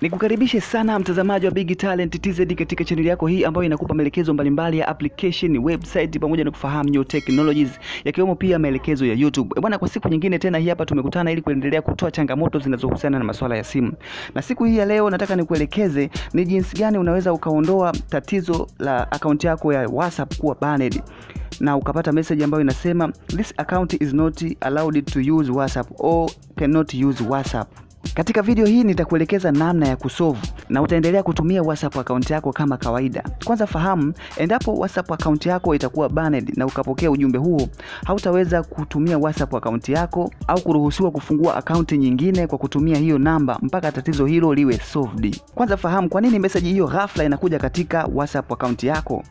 Nikukaribishe sana mtazamaji wa Big Talent TZ katika chaneli yako hii ambayo inakupa maelekezo mbalimbali ya application, website pamoja na kufahamu new technologies yakiwemo pia maelekezo ya YouTube. E bwana, kwa siku nyingine tena hii hapa tumekutana ili kuendelea kutoa changamoto zinazohusiana na masuala ya simu. Na siku hii ya leo nataka nikuelekeze ni jinsi gani unaweza ukaondoa tatizo la akaunti yako ya WhatsApp kuwa banned na ukapata message ambayo inasema this account is not allowed to use WhatsApp or cannot use WhatsApp. Katika video hii nitakuelekeza namna ya kusovu na utaendelea kutumia WhatsApp account yako kama kawaida. Kwanza fahamu, endapo WhatsApp account yako itakuwa banned na ukapokea ujumbe huo, hautaweza kutumia WhatsApp account yako au kuruhusiwa kufungua account nyingine kwa kutumia hiyo namba mpaka tatizo hilo liwe solved. Kwanza fahamu kwa nini message hiyo ghafla inakuja katika WhatsApp account yako.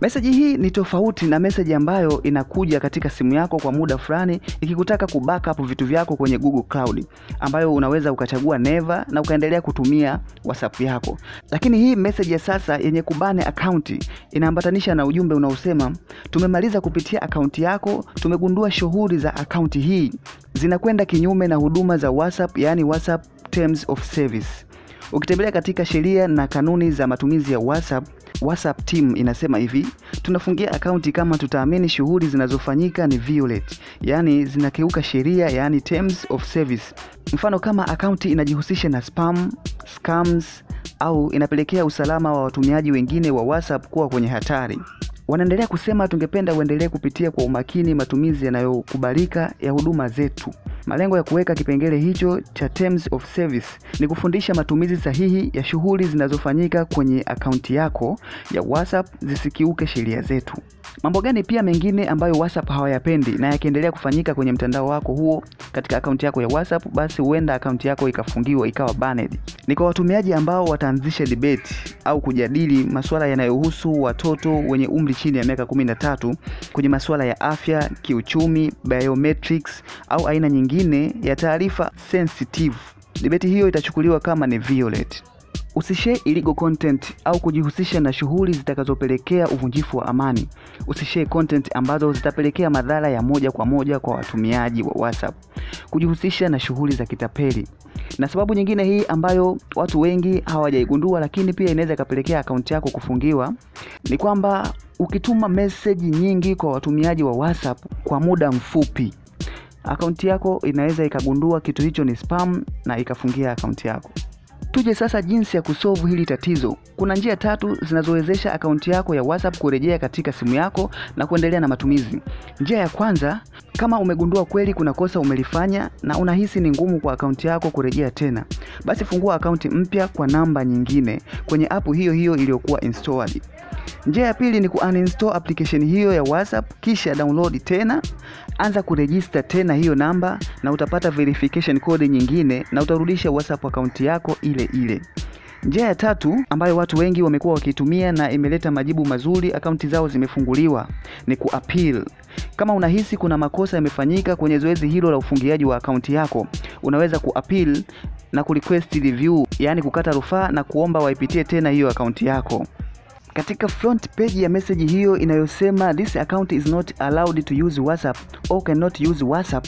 Message hii ni tofauti na meseji ambayo inakuja katika simu yako kwa muda fulani ikikutaka kubackup vitu vyako kwenye Google Cloud ambayo unaweza ukachagua neva na ukaendelea kutumia WhatsApp yako. Lakini hii meseji ya sasa yenye kubane akaunti inaambatanisha na ujumbe unaosema tumemaliza kupitia akaunti yako, tumegundua shughuli za akaunti hii zinakwenda kinyume na huduma za WhatsApp, yani WhatsApp Terms of Service. Ukitembelea katika sheria na kanuni za matumizi ya WhatsApp, WhatsApp team inasema hivi, tunafungia akaunti kama tutaamini shughuli zinazofanyika ni violate, yaani zinakeuka sheria, yaani terms of service. Mfano kama akaunti inajihusisha na spam, scams au inapelekea usalama wa watumiaji wengine wa WhatsApp kuwa kwenye hatari. Wanaendelea kusema tungependa uendelee kupitia kwa umakini matumizi yanayokubalika ya huduma zetu. Malengo ya kuweka kipengele hicho cha terms of service ni kufundisha matumizi sahihi ya shughuli zinazofanyika kwenye akaunti yako ya WhatsApp zisikiuke sheria zetu. Mambo gani pia mengine ambayo WhatsApp hawayapendi na yakiendelea kufanyika kwenye mtandao wako huo katika akaunti yako ya WhatsApp, basi huenda akaunti yako ikafungiwa ikawa banned. Ni kwa watumiaji ambao wataanzisha debate au kujadili masuala yanayohusu watoto wenye umri chini ya miaka 13 kwenye masuala ya afya, kiuchumi, biometrics au aina nyingine ya taarifa sensitive. Debate hiyo itachukuliwa kama ni violate. Usishare illegal content au kujihusisha na shughuli zitakazopelekea uvunjifu wa amani. Usishare content ambazo zitapelekea madhara ya moja kwa moja kwa watumiaji wa WhatsApp. Kujihusisha na shughuli za kitapeli. Na sababu nyingine hii ambayo watu wengi hawajaigundua, lakini pia inaweza ikapelekea akaunti yako kufungiwa ni kwamba ukituma meseji nyingi kwa watumiaji wa WhatsApp kwa muda mfupi, akaunti yako inaweza ikagundua kitu hicho ni spam na ikafungia akaunti yako. Tuje sasa jinsi ya kusovu hili tatizo. Kuna njia tatu zinazowezesha akaunti yako ya WhatsApp kurejea katika simu yako na kuendelea na matumizi. Njia ya kwanza, kama umegundua kweli kuna kosa umelifanya na unahisi ni ngumu kwa akaunti yako kurejea tena, basi fungua akaunti mpya kwa namba nyingine kwenye app hiyo hiyo iliyokuwa installed. Njia ya pili ni kuuninstall application hiyo ya WhatsApp kisha download tena, anza kurejista tena hiyo namba na utapata verification code nyingine na utarudisha WhatsApp akaunti yako ile ile. Njia ya tatu ambayo watu wengi wamekuwa wakitumia na imeleta majibu mazuri, akaunti zao zimefunguliwa, ni kuappeal. Kama unahisi kuna makosa yamefanyika kwenye zoezi hilo la ufungiaji wa akaunti yako, unaweza kuappeal na kurequest review, yani kukata rufaa na kuomba waipitie tena hiyo akaunti yako. Katika front page ya message hiyo inayosema this account is not allowed to use WhatsApp or cannot use WhatsApp,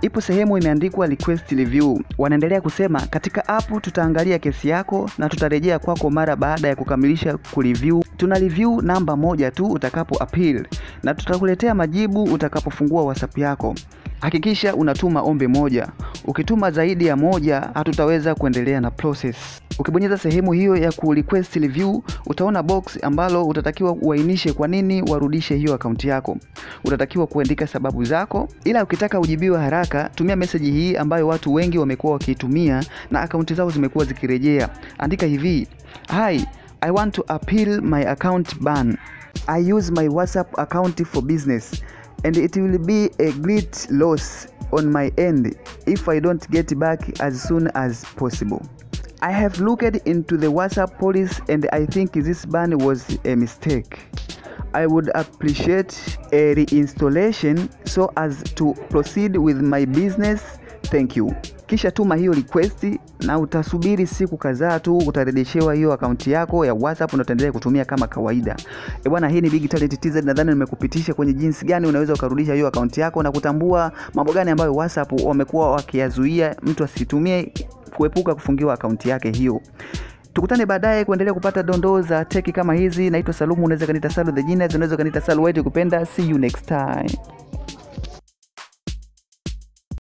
ipo sehemu imeandikwa request review. Wanaendelea kusema katika app tutaangalia kesi yako na tutarejea kwako mara baada ya kukamilisha kureview. Tuna review namba moja tu utakapo appeal na tutakuletea majibu utakapofungua WhatsApp yako. Hakikisha unatuma ombi moja. Ukituma zaidi ya moja, hatutaweza kuendelea na process. Ukibonyeza sehemu hiyo ya ku request review, utaona box ambalo utatakiwa uainishe kwa nini warudishe hiyo akaunti yako. Utatakiwa kuandika sababu zako, ila ukitaka ujibiwe haraka, tumia message hii ambayo watu wengi wamekuwa wakiitumia na akaunti zao zimekuwa zikirejea. Andika hivi: Hi, I want to appeal my account ban. I use my WhatsApp account for business and it will be a great loss on my end if I don't get back as soon as possible. I have looked into the WhatsApp police and I think this ban was a mistake. I would appreciate a reinstallation so as to proceed with my business. Thank you. Kisha tuma hiyo request na utasubiri siku kadhaa tu, utarejeshewa hiyo akaunti yako ya WhatsApp na utaendelea kutumia kama kawaida. E bwana, hii ni Big Talent TZ. Nadhani nimekupitisha kwenye jinsi gani unaweza ukarudisha hiyo akaunti yako na kutambua mambo gani ambayo WhatsApp wamekuwa wakiyazuia mtu asitumie kuepuka kufungiwa akaunti yake hiyo. Tukutane baadaye kuendelea kupata dondoo za teki kama hizi. Naitwa Salumu, unaweza kanita Salu the jina unaweza kanita Salu White kupenda. See you next time.